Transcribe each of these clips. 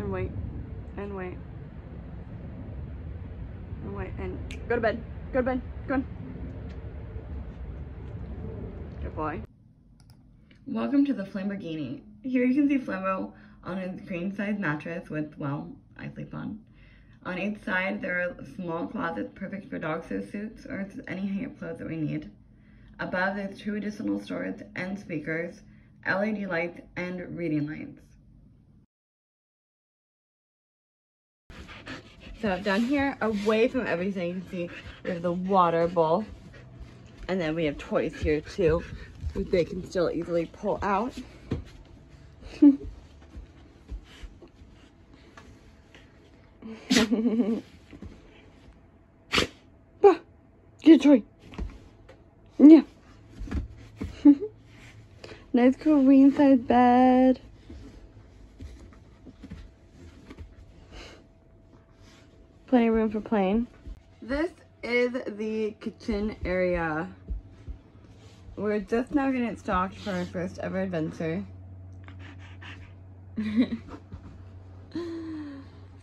And wait. And wait. And wait. And go to bed. Go to bed. Go on. Good boy. Welcome to the Flamborghini. Here you can see Flambo on his queen size mattress with, well, I sleep on. On each side, there are small closets perfect for dog suits or any hang-up clothes that we need. Above, there's two additional storage and speakers, LED lights, and reading lights. So down here, away from everything, you can see we have the water bowl. And then we have toys here too, which they can still easily pull out. bah, get a toy. Yeah. nice queen size bed. Plenty of room for playing. This is the kitchen area. We're just now getting it stocked for our first ever adventure.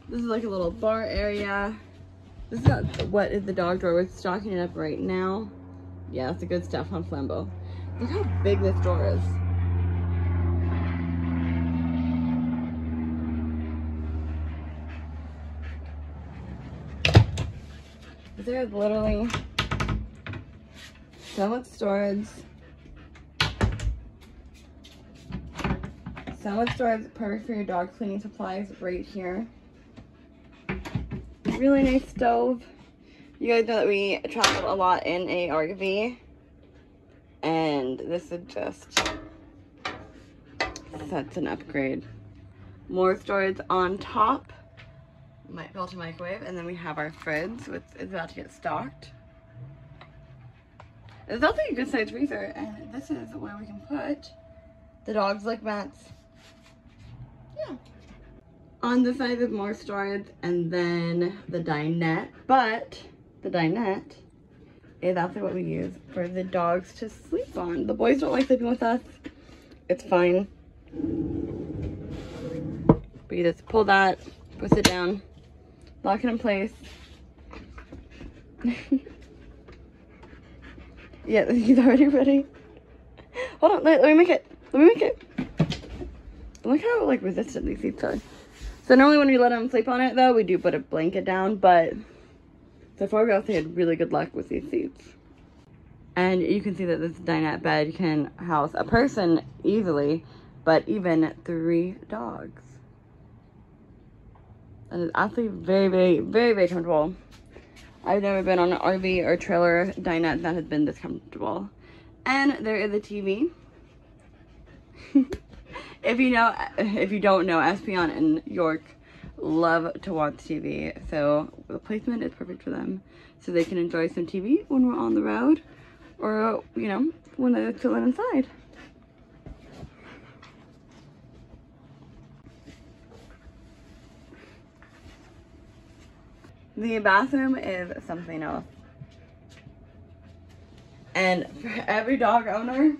this is like a little bar area. This is what is the dog door. We're stocking it up right now. Yeah, that's the good stuff on Flambo. Look how big this door is. There's literally so much storage. So much storage, perfect for your dog cleaning supplies right here. Really nice stove. You guys know that we travel a lot in a RV. And this is just such an upgrade. More storage on top. Might built a microwave. And then we have our fridge, which is about to get stocked. It's also a good sized freezer. And this is where we can put the dogs like mats. Yeah. On the side is more storage and then the dinette. But the dinette is actually what we use for the dogs to sleep on. The boys don't like sleeping with us. It's fine. But you just pull that, push it down, lock it in place. yeah, he's already ready. Hold on, let, let me make it. Let me make it. Look how like resistant these seats are. So normally when we let them sleep on it though, we do put a blanket down, but so far we also had really good luck with these seats. And you can see that this dinette bed can house a person easily, but even three dogs. And it's actually very, very, very, very comfortable. I've never been on an RV or trailer dinette that has been this comfortable. And there is a TV. if you know, if you don't know, Espion and York love to watch TV. So the placement is perfect for them. So they can enjoy some TV when we're on the road or, you know, when they're chilling inside. The bathroom is something else. And for every dog owner,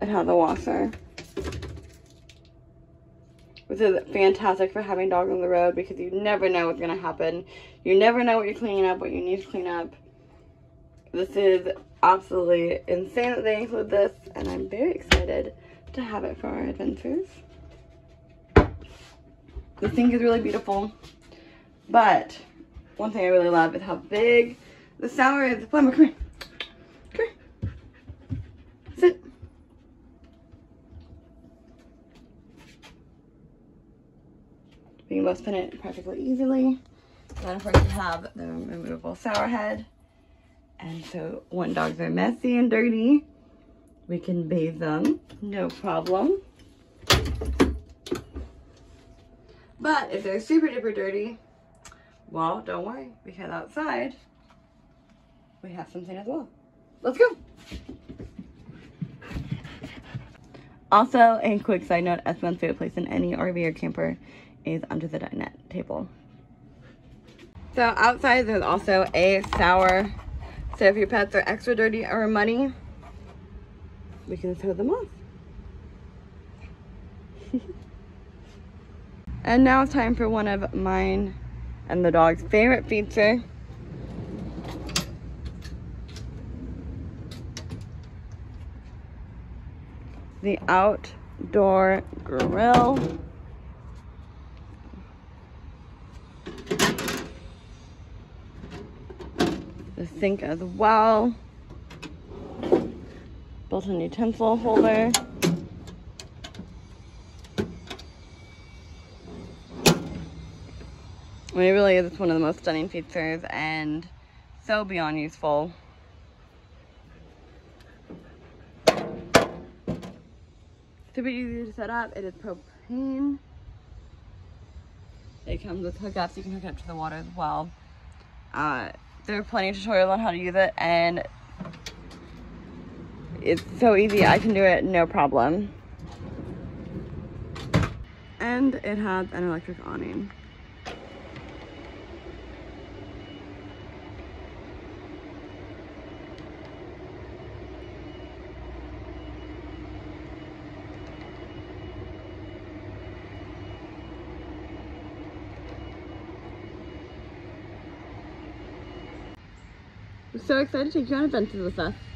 it has a washer. Which is fantastic for having dogs on the road because you never know what's going to happen. You never know what you're cleaning up, what you need to clean up. This is absolutely insane that they include this, and I'm very excited to have it for our adventures. The sink is really beautiful, but one thing I really love is how big the shower is. Flemmer, come here. Come here. Sit. We can both spin it perfectly easily. Then of course we have the removable shower head. And so when dogs are messy and dirty, we can bathe them, no problem. But if they're super duper dirty, well, don't worry, because outside, we have something as well. Let's go. Also, a quick side note, Espion's favorite place in any RV or camper is under the dinette table. So outside there's also a shower. So if your pets are extra dirty or muddy, we can throw them off. and now it's time for one of mine and the dog's favorite feature. The outdoor grill. Sink as well. Built-in utensil holder. I mean, it really is one of the most stunning features and so beyond useful. Super easy to set up. It is propane. It comes with hookups. You can hook it up to the water as well. Uh, there are plenty of tutorials on how to use it and it's so easy. I can do it no problem. And it has an electric awning. So excited to take you on adventures with us.